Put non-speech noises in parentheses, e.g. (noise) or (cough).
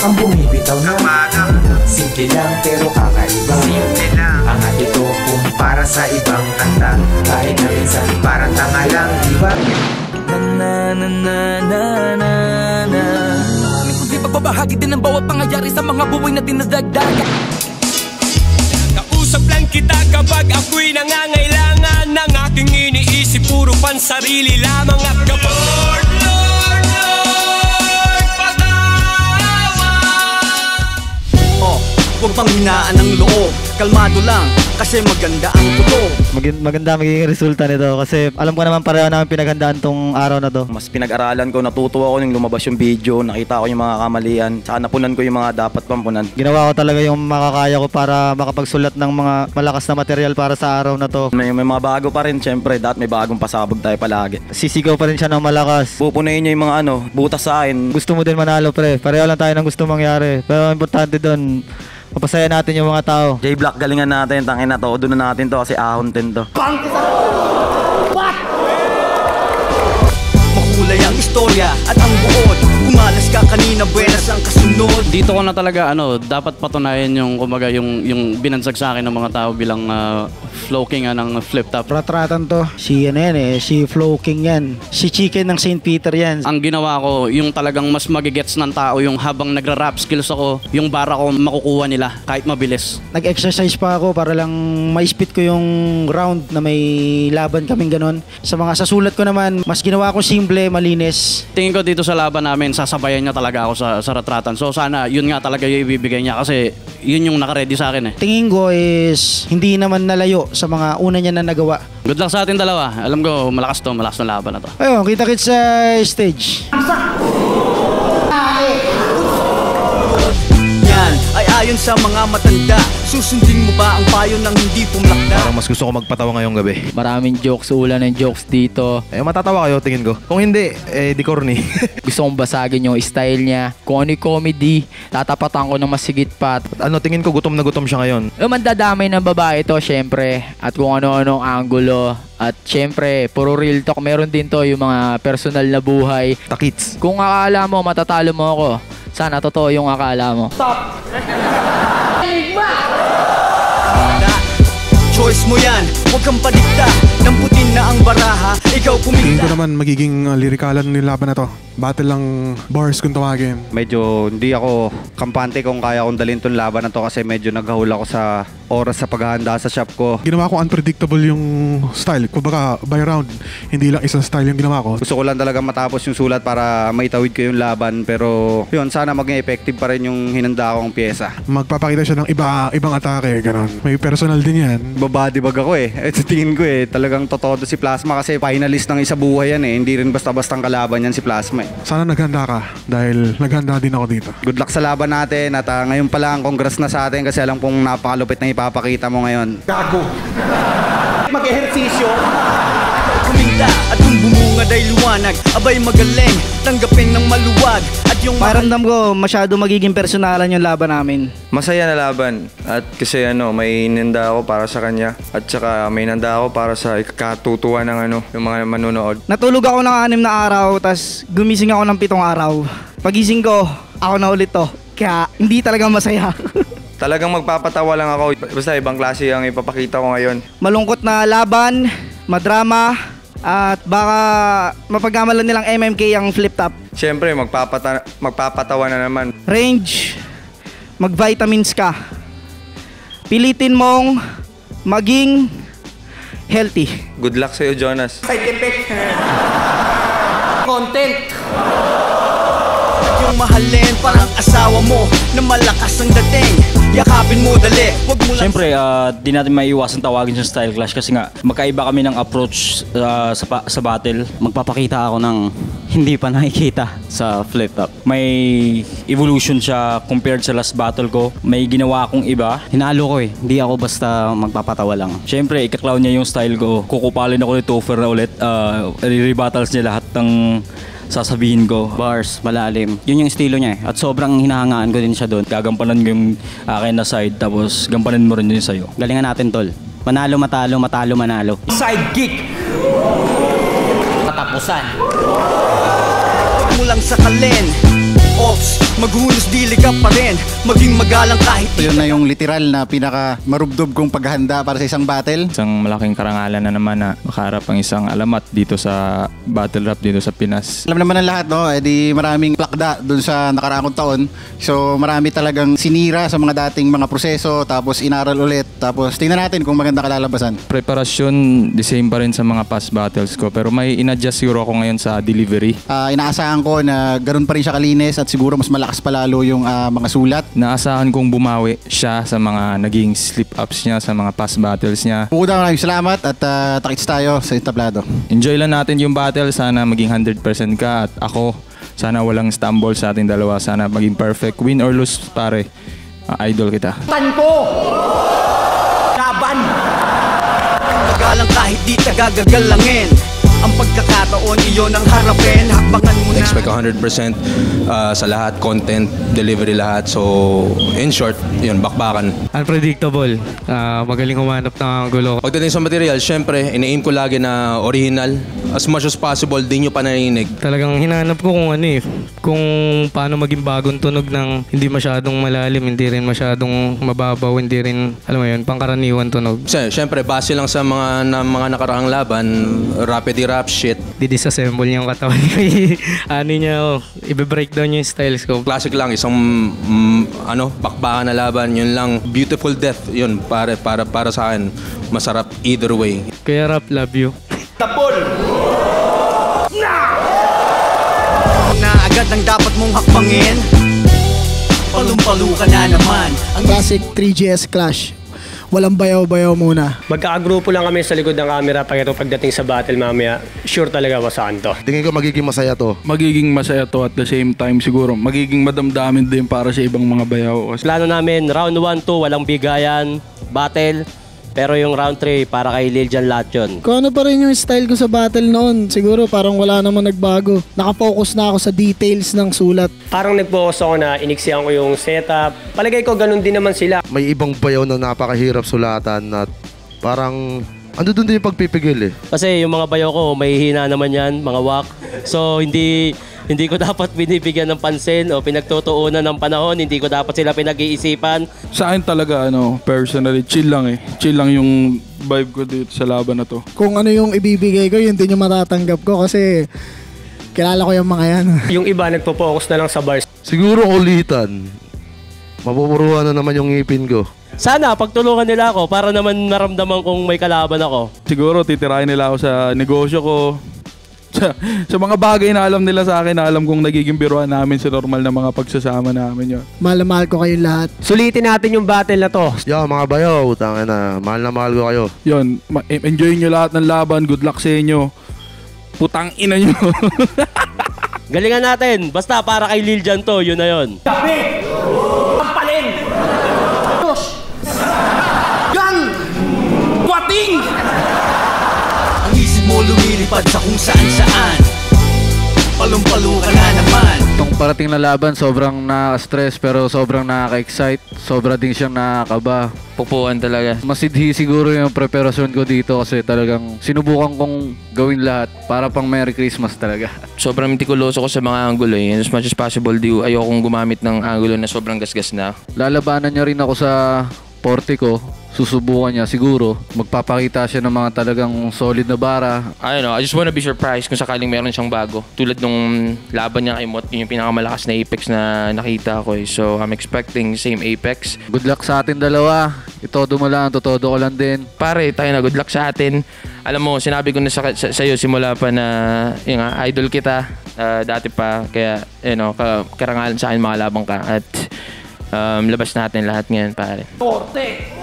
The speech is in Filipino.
Ang bumibitaw na Simple lang pero kakaiba. Simple lang. Ang ito kung para sa ibang kanta. Kahit na minsan parang tanga lang, di ba? na na na na na na Kundi pagbabahagi din ng bawat pangyayari sa mga buhay na dinadagdagan Kausap lang kita kapag ako'y nangangailangan Ng aking iniisip. Puro pansarili lamang At kapag huwag pang hinaan ng loob Kalmado lang, kasi maganda ang kutob Magin- maganda magiging resulta nito kasi alam ko naman pareho namin pinaghandaan tong araw na to. Mas pinag-aralan ko, natutuwa ako nung lumabas yung video, nakita ko yung mga kamalian, saka napunan ko yung mga dapat pampunan. Ginawa ko talaga yung makakaya ko para makapagsulat ng mga malakas na material para sa araw na to. May, may mga bago pa rin, syempre, dapat may bagong pasabog tayo palagi. Sisigaw pa rin siya ng malakas. Pupunayin niya yung mga ano, butas sa akin. Gusto mo din manalo pre. Pareho lang tayo ng gusto mangyari. Pero ang importante doon, mapasaya natin yung mga tao. J-Block, galingan natin, tangin na to, doon na natin to kasi ahon din to. Makulay ang istorya at ang buod Kumalas ka kanina, buenas ang kasunod dito ko na talaga ano, dapat patunayan yung kumbaga yung yung binansag sa akin ng mga tao bilang uh, flow king ah, ng flip top. Ratratan to. Si ano yan eh, si Flow King yan. Si Chicken ng St. Peter yan. Ang ginawa ko, yung talagang mas magigets ng tao yung habang nagra-rap skills ako, yung bara ko makukuha nila kahit mabilis. Nag-exercise pa ako para lang ma-spit ko yung round na may laban kaming ganon. Sa mga sasulat ko naman, mas ginawa ko simple, malinis. Tingin ko dito sa laban namin, sasabayan niya talaga ako sa, sa ratratan. So sana yun nga talaga yung ibibigay niya kasi yun yung nakaready sa akin eh. Tingin ko is hindi naman nalayo sa mga una niya na nagawa. Good luck sa atin dalawa. Alam ko, malakas to, malakas na laban na to. Ayun, kita-kits sa stage. Yan ayon sa mga matanda Susundin mo ba ang payo ng hindi pumlakda? Parang mas gusto ko magpatawa ngayong gabi. Maraming jokes, ulan ng jokes dito. Eh, matatawa kayo, tingin ko. Kung hindi, eh, di corny. (laughs) Gusto kong basagin yung style niya. Kung ano yung comedy, tatapatan ko ng masigit pa. ano, tingin ko gutom na gutom siya ngayon. Eh, mandadamay ng babae to, syempre. At kung ano-ano ang angulo. At syempre, puro real talk. Meron din to yung mga personal na buhay. Takits. Kung akala mo, matatalo mo ako. Sana totoo yung akala mo. Na, choice mo yan, huwag kang padikta Damputin na ang baraha, ikaw Tingin ko naman magiging uh, lirikalan ng laban na to. Battle lang bars kung tawagin. medyo hindi ako kampante kung kaya kong dalhin tong laban na to kasi medyo naghahul ako sa oras sa paghahanda sa shop ko. Ginawa ko unpredictable yung style. Kumbaga, by round, hindi lang isang style yung ginawa ko. Gusto ko lang talaga matapos yung sulat para maitawid ko yung laban pero yun sana maging effective pa rin yung hinanda kong pyesa. Magpapakita siya ng iba, ibang atake, ganon. May personal din yan. Babadibag ako eh. Eh sa tingin ko eh talagang totoo to si Plasma kasi finalist ng isa buhay yan eh. Hindi rin basta-bastang kalaban yan si Plasma eh. Sana naghanda ka dahil naghanda din ako dito. Good luck sa laban natin at ah, ngayon pa lang congrats na sa atin kasi alam kong napakalupit na ipapakita mo ngayon. Mag-ehersisyo Kuminta at kung bumungad ay liwanag Abay magaling, tanggapin ng maluwag At yung Paramdam ko, masyado magiging personalan yung laban namin. Masaya na laban at kasi ano may nanda ako para sa kanya at saka may nanda ako para sa ikatutuwa ng ano yung mga manonood. Natulog ako ng anim na araw, tas gumising ako ng pitong araw. Pagising ko, ako na ulit to. Kaya hindi talaga masaya. (laughs) Talagang magpapatawa lang ako. Basta ibang klase ang ipapakita ko ngayon. Malungkot na laban, madrama, at baka mapagkamalan nilang MMK ang flip top. Siyempre magpapata magpapatawa na naman. Range, mag-vitamins ka. Pilitin mong maging healthy. Good luck sa'yo Jonas. Side effect (laughs) Content yung mahalin parang asawa mo Na malakas ang dating Yakapin mo dali, wag mo lang Siyempre, ah, di natin maiiwasan tawagin siyang style clash kasi nga magkaiba kami ng approach ah, sa, pa- sa battle. Magpapakita ako ng hindi pa nakikita sa flip top. May evolution siya compared sa last battle ko. May ginawa akong iba. Hinalo ko eh. Hindi ako basta magpapatawa lang. Siyempre, ikaklaw niya yung style ko. Kukupalin ako ni Topher na ulit. Uh, re-battles niya lahat ng sasabihin ko. Bars, malalim. Yun yung estilo niya eh. At sobrang hinahangaan ko din siya doon. Gagampanan ko yung akin na side tapos gampanan mo rin yun sa'yo. Galingan natin tol. Manalo, matalo, matalo, manalo. Side gig Katapusan Wag mo lang sakalin Ops, Maghunos dili ka pa rin Maging magalang kahit Ito yun na yung literal na pinaka marubdob kong paghahanda para sa isang battle. Isang malaking karangalan na naman na makaharap ang isang alamat dito sa battle rap dito sa Pinas. Alam naman ng lahat, no? Eh di maraming plakda dun sa nakaraang taon. So marami talagang sinira sa mga dating mga proseso, tapos inaral ulit. Tapos tingnan natin kung maganda kalalabasan. Preparasyon, the same pa rin sa mga past battles ko pero may inadjust siguro ako ngayon sa delivery. Ah, inaasahan ko na ganun pa rin siya kalinis at siguro mas malakas pa lalo yung ah, mga sulat. Naasahan kong bumawi siya sa mga naging slip-ups niya sa mga past battles niya. Una maraming salamat at ah, takits tayo sa entablado. Enjoy lang natin yung battle. Sana maging 100% ka at ako. Sana walang stumble sa ating dalawa. Sana maging perfect. Win or lose, pare. Ah, idol kita. Tanpo! Laban! Magalang kahit di tagagagalangin Ang pagkakataon iyon ang harapin Hakbangan mo na expect 100% uh, sa lahat, content, delivery lahat. So, in short, yun, bakbakan. Unpredictable. Ah, magaling humanap ng gulo. Pagdating sa material, syempre, ini-aim ko lagi na original. As much as possible, di nyo pa narinig. Talagang hinanap ko kung ano eh, kung paano maging bagong tunog ng hindi masyadong malalim, hindi rin masyadong mababaw, hindi rin, alam mo yun, pangkaraniwan tunog. Syempre, base lang sa mga, na, mga nakaraang laban, rapid rap shit. Didisassemble yung katawan ko. (laughs) ano niya, oh, ibe-breakdown niya yung styles ko. Classic lang, isang mm, ano, bakbakan na laban, yun lang. Beautiful death, yun, para, para, para sa akin. Masarap either way. Kaya rap, love you. Tapol! Na agad ang dapat mong hakbangin Palumpalo ka na naman Ang Classic 3GS Clash. Walang bayaw-bayaw muna. Magkakagrupo lang kami sa likod ng camera pag ito pagdating sa battle mamaya. Sure talaga wasaan to. Tingin ko magiging masaya to. Magiging masaya to at the same time siguro. Magiging madamdamin din para sa ibang mga bayaw. Plano namin, round 1 to walang bigayan, battle. Pero yung round 3, para kay Liljan lahat yun. Kung ano pa rin yung style ko sa battle noon, siguro parang wala namang nagbago. Nakafocus na ako sa details ng sulat. Parang nag-focus ako na iniksiyan ko yung setup. Palagay ko ganun din naman sila. May ibang bayaw na napakahirap sulatan at parang ando doon din yung pagpipigil eh. Kasi yung mga bayo ko, may hina naman yan, mga wak. So hindi hindi ko dapat binibigyan ng pansin o pinagtutuunan ng panahon. Hindi ko dapat sila pinag-iisipan. Sa akin talaga, ano, personally, chill lang eh. Chill lang yung vibe ko dito sa laban na to. Kung ano yung ibibigay ko, yun din yung matatanggap ko kasi kilala ko yung mga yan. (laughs) yung iba nagpo-focus na lang sa bars. Siguro ulitan. Mapupuruan na naman yung ngipin ko. Sana pagtulungan nila ako para naman maramdaman kong may kalaban ako. Siguro titirahin nila ako sa negosyo ko. Sa, sa mga bagay na alam nila sa akin na alam kong nagiging biruan namin sa normal na mga pagsasama namin yun. Mahal na mahal ko kayong lahat. Sulitin natin yung battle na to. Yo, mga bayaw, tangin na. Mahal na mahal ko kayo. Yun, ma- enjoy nyo lahat ng laban. Good luck sa inyo. Putang ina nyo. (laughs) Galingan natin. Basta para kay Liljan to, yun na yun. Tabi! Itong parating na laban, sobrang nakaka-stress pero sobrang nakaka-excite. Sobra din siyang nakakaba. Pupuan talaga. Masidhi siguro yung preparasyon ko dito kasi talagang sinubukan kong gawin lahat para pang Merry Christmas talaga. (laughs) Sobrang mitikuloso ko sa mga angulo eh. As much as possible, di ayokong gumamit ng angulo na sobrang gasgas na. Lalabanan niya rin ako sa Portico. Susubukan niya siguro. Magpapakita siya ng mga talagang solid na bara. I don't know, I just wanna be surprised kung sakaling meron siyang bago. Tulad nung laban niya kay Mot, yun yung pinakamalakas na Apex na nakita ko eh. So I'm expecting same Apex. Good luck sa atin dalawa. Itodo mo lang, totodo ko lang din. Pare, tayo na good luck sa atin. Alam mo, sinabi ko na sa, sa, sa'yo simula pa na yung nga, idol kita ah, dati pa. Kaya, you know, ka, karangalan sa akin mga labang ka. At um, labas natin lahat ngayon, pare. Forte!